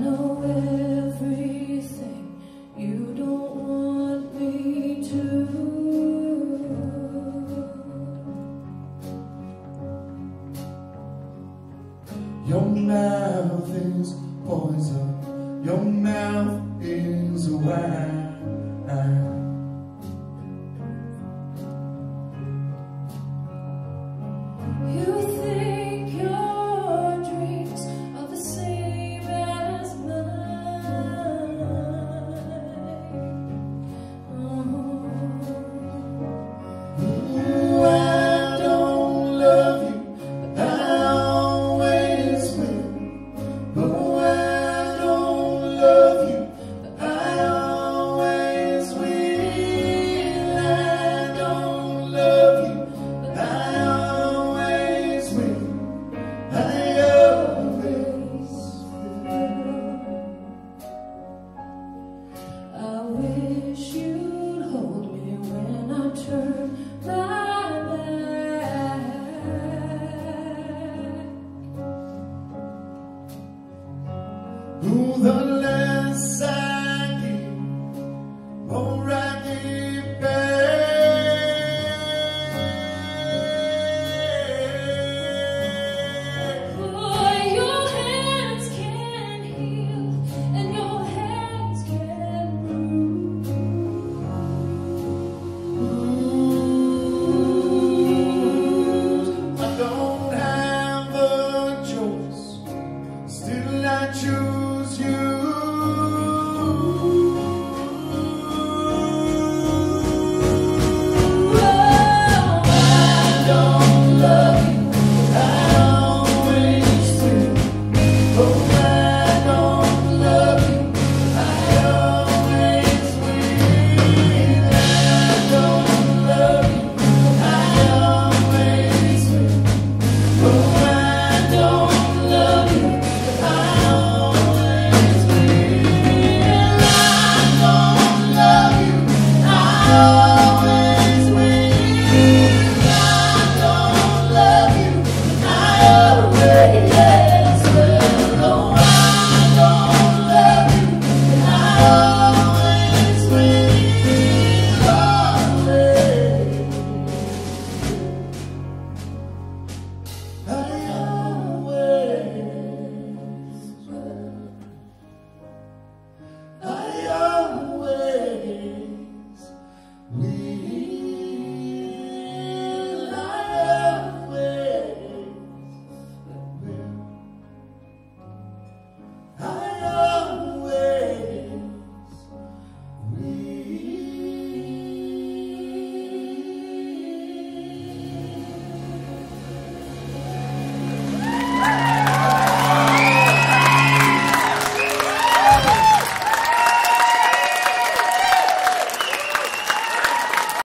know everything you don't want me to. Your mouth is poison Your mouth is wine. Ooh, the I